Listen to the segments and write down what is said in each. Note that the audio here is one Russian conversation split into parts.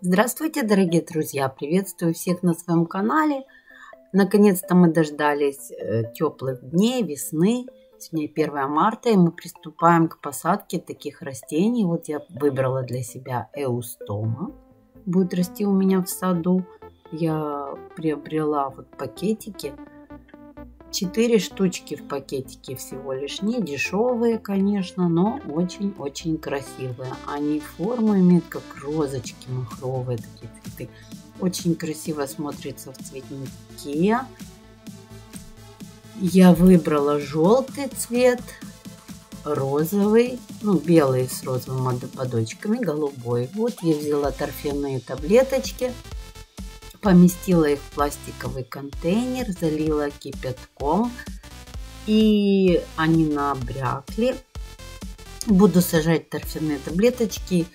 Здравствуйте, дорогие друзья! Приветствую всех на своем канале. Наконец-то мы дождались э, теплых дней, весны. Сегодня 1 марта, и мы приступаем к посадке таких растений. Вот я выбрала для себя эустома. Будет расти у меня в саду. Я приобрела вот пакетики 4 штучки в пакетике всего лишь. Не дешевые, конечно, но очень-очень красивые. Они форму имеют как розочки махровые такие цветы. Очень красиво смотрится в цветнике. Я выбрала желтый цвет, розовый, ну белый с розовыми подочками, голубой. Вот я взяла торфяные таблеточки поместила их в пластиковый контейнер, залила кипятком, и они набрякли. Буду сажать торфяные таблеточки,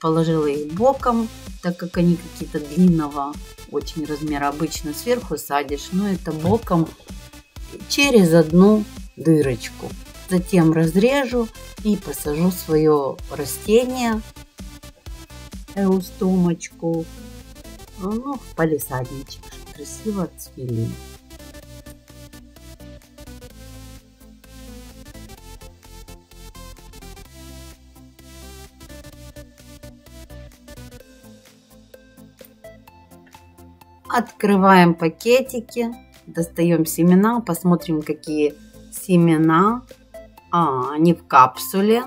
положила их боком, так как они какие-то длинного очень размера. Обычно сверху садишь, но это боком через одну дырочку. Затем разрежу и посажу свое растение, эустомочку, ну, палисадничек, красиво цвели. Открываем пакетики, достаем семена, посмотрим, какие семена. А, они в капсуле.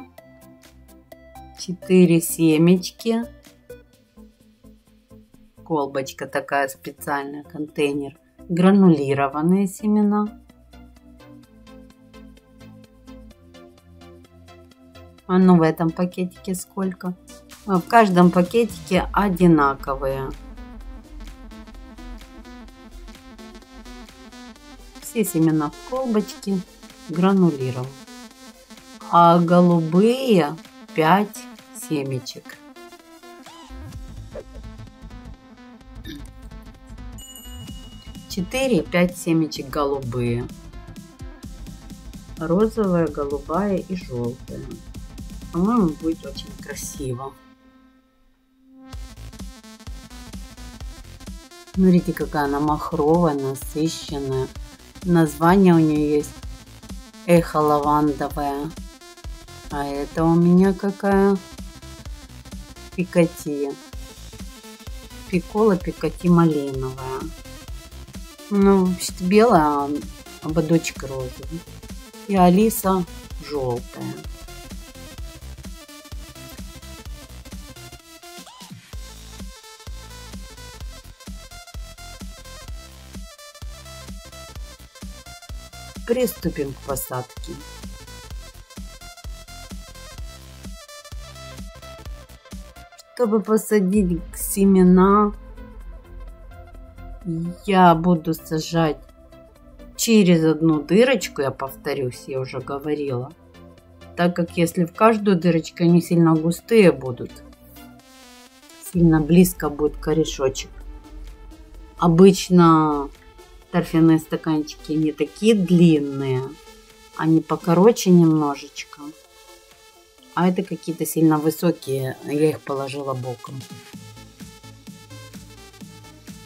Четыре семечки колбочка такая специальная, контейнер. Гранулированные семена. А ну в этом пакетике сколько? А в каждом пакетике одинаковые. Все семена в колбочке гранулированы. А голубые 5 семечек. 4-5 семечек голубые. Розовая, голубая и желтая. По-моему, будет очень красиво. Смотрите, какая она махровая, насыщенная. Название у нее есть эхо лавандовая. А это у меня какая? Пикати. Пикола пикати малиновая. Ну, белая, а ободочек розовый. И Алиса желтая. Приступим к посадке. Чтобы посадить семена я буду сажать через одну дырочку, я повторюсь, я уже говорила. Так как если в каждую дырочку они сильно густые будут, сильно близко будет корешочек. Обычно торфяные стаканчики не такие длинные, они покороче немножечко. А это какие-то сильно высокие, я их положила боком.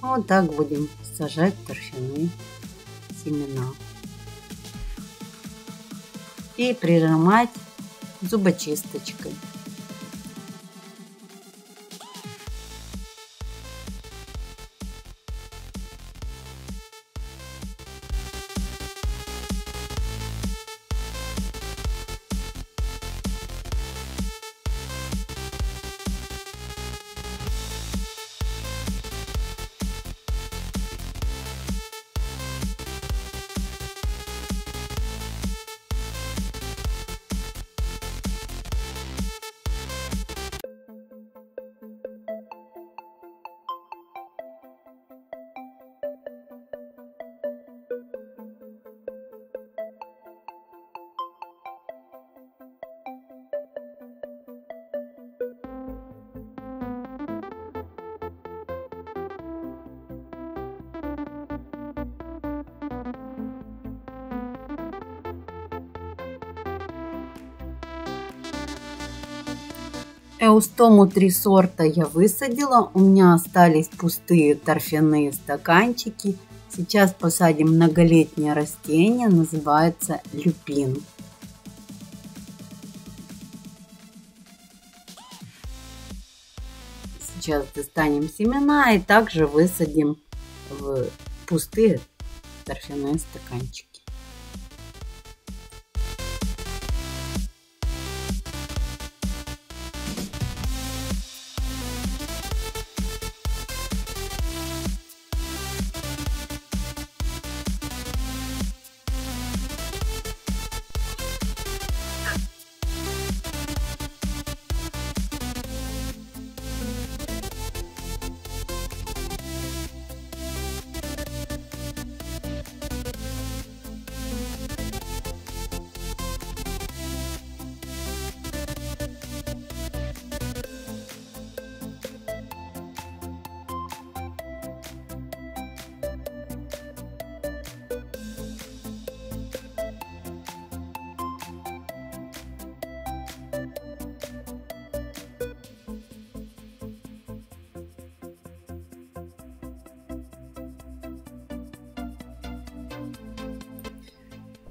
Вот так будем сажать торфяные семена. И прижимать зубочисточкой. Эустому три сорта я высадила. У меня остались пустые торфяные стаканчики. Сейчас посадим многолетнее растение, называется люпин. Сейчас достанем семена и также высадим в пустые торфяные стаканчики.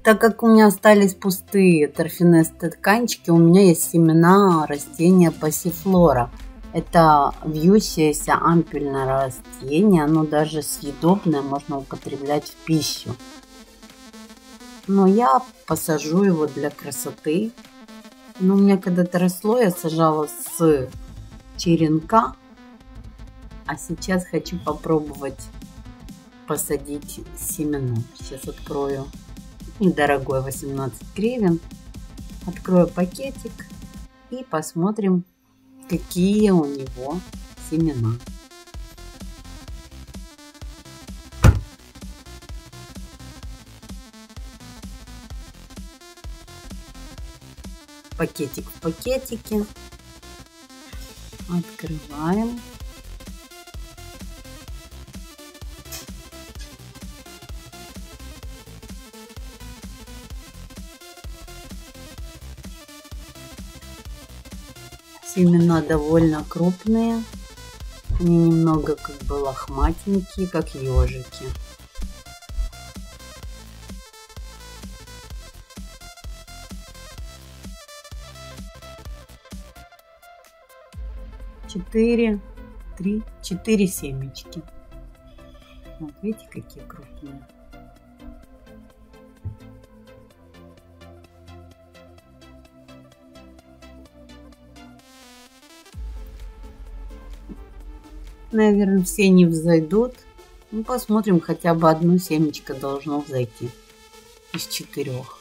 Так как у меня остались пустые торфяные стаканчики, у меня есть семена растения пассифлора. Это вьющееся ампельное растение, оно даже съедобное, можно употреблять в пищу. Но я посажу его для красоты. Но у меня когда-то росло, я сажала с черенка. А сейчас хочу попробовать посадить семена. Сейчас открою недорогой 18 гривен. Открою пакетик и посмотрим, какие у него семена. Пакетик в пакетике. Открываем. Семена довольно крупные. Они немного как бы лохматенькие, как ежики. Четыре, три, четыре семечки. Вот видите, какие крупные. Наверное, все не взойдут. Ну, посмотрим, хотя бы одно семечко должно взойти из четырех.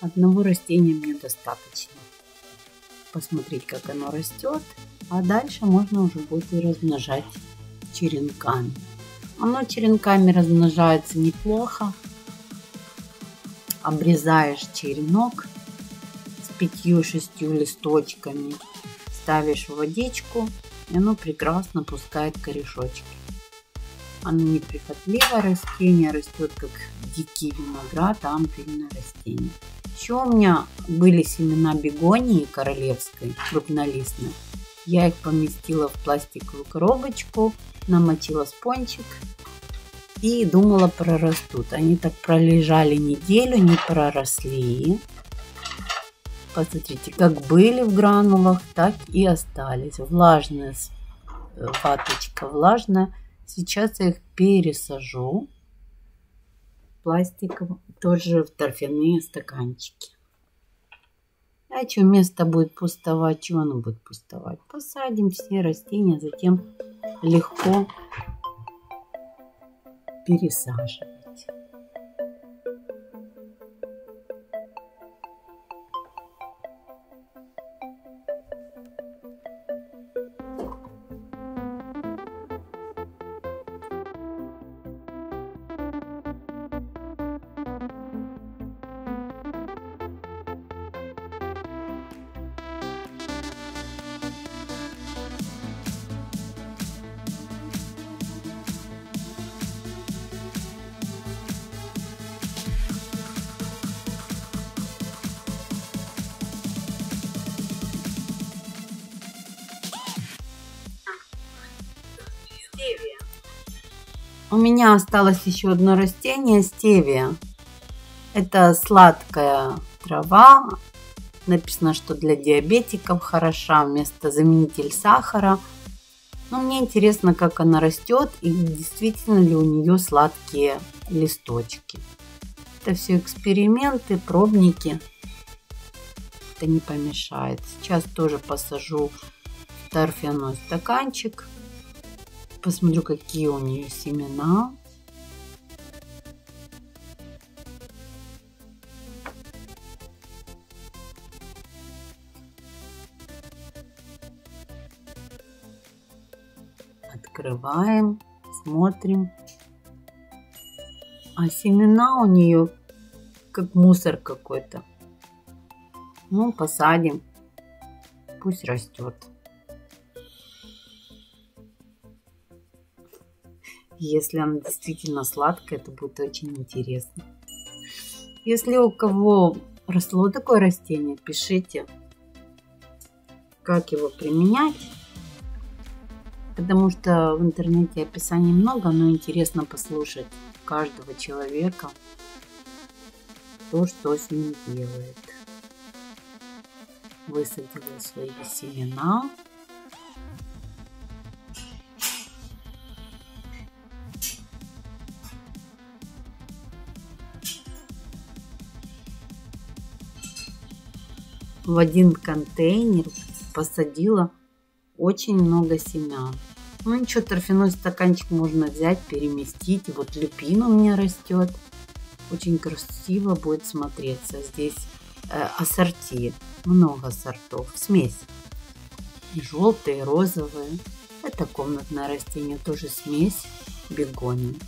Одного растения мне достаточно. Посмотреть, как оно растет. А дальше можно уже будет размножать черенками. Оно черенками размножается неплохо. Обрезаешь черенок с пятью-шестью листочками, ставишь в водичку и оно прекрасно пускает корешочки. Оно неприхотливое растение, растет как дикий виноград, ампельное растение. Еще у меня были семена бегонии королевской, крупнолистной. Я их поместила в пластиковую коробочку, намочила спончик и думала прорастут. Они так пролежали неделю, не проросли. Посмотрите, как были в гранулах, так и остались. Влажная э, ваточка, влажная. Сейчас я их пересажу пластиком, тоже в торфяные стаканчики. А что место будет пустовать, чего оно будет пустовать? Посадим все растения, затем легко пересаживаем. У меня осталось еще одно растение стевия. Это сладкая трава. Написано, что для диабетиков хороша вместо заменитель сахара. Но мне интересно, как она растет и действительно ли у нее сладкие листочки. Это все эксперименты, пробники. Это не помешает. Сейчас тоже посажу торфяной стаканчик. Посмотрю, какие у нее семена. Открываем, смотрим. А семена у нее как мусор какой-то. Ну, посадим. Пусть растет. Если она действительно сладкая, это будет очень интересно. Если у кого росло такое растение, пишите, как его применять. Потому что в интернете описаний много, но интересно послушать каждого человека то, что с ним делает. Высадила свои семена. В один контейнер посадила очень много семян. Ну ничего, торфяной стаканчик можно взять, переместить. Вот люпин у меня растет. Очень красиво будет смотреться. Здесь э, ассорти, много сортов, смесь. Желтые, розовые. Это комнатное растение, тоже смесь бегонии.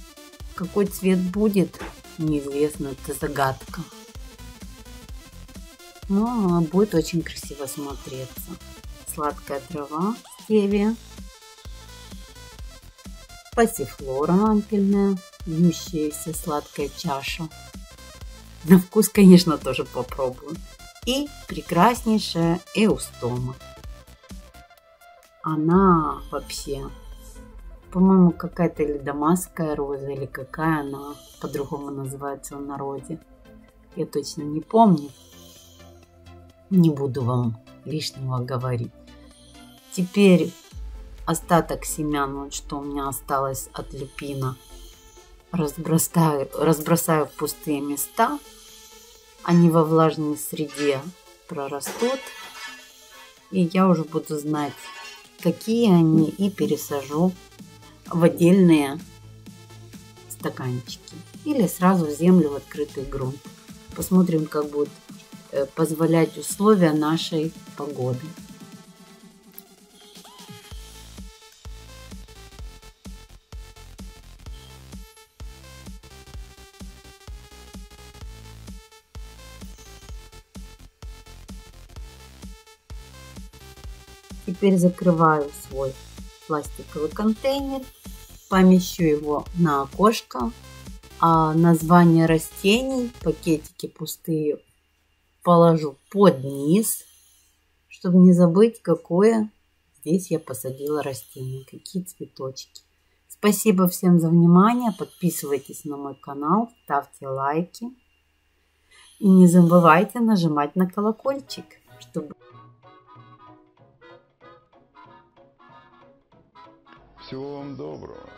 Какой цвет будет, неизвестно, это загадка. Но будет очень красиво смотреться. Сладкая трава, стевия, пассифлора ампельная, вьющаяся сладкая чаша. На вкус, конечно, тоже попробую. И прекраснейшая эустома. Она вообще, по-моему, какая-то или дамасская роза, или какая она по-другому называется в народе. Я точно не помню. Не буду вам лишнего говорить. Теперь остаток семян, вот что у меня осталось от люпина, разбросаю, разбросаю в пустые места. Они во влажной среде прорастут. И я уже буду знать, какие они, и пересажу в отдельные стаканчики. Или сразу в землю в открытый грунт. Посмотрим, как будет позволять условия нашей погоды. Теперь закрываю свой пластиковый контейнер, помещу его на окошко, а название растений, пакетики пустые положу под низ, чтобы не забыть, какое здесь я посадила растение, какие цветочки. Спасибо всем за внимание. Подписывайтесь на мой канал, ставьте лайки. И не забывайте нажимать на колокольчик, чтобы... Всего вам доброго.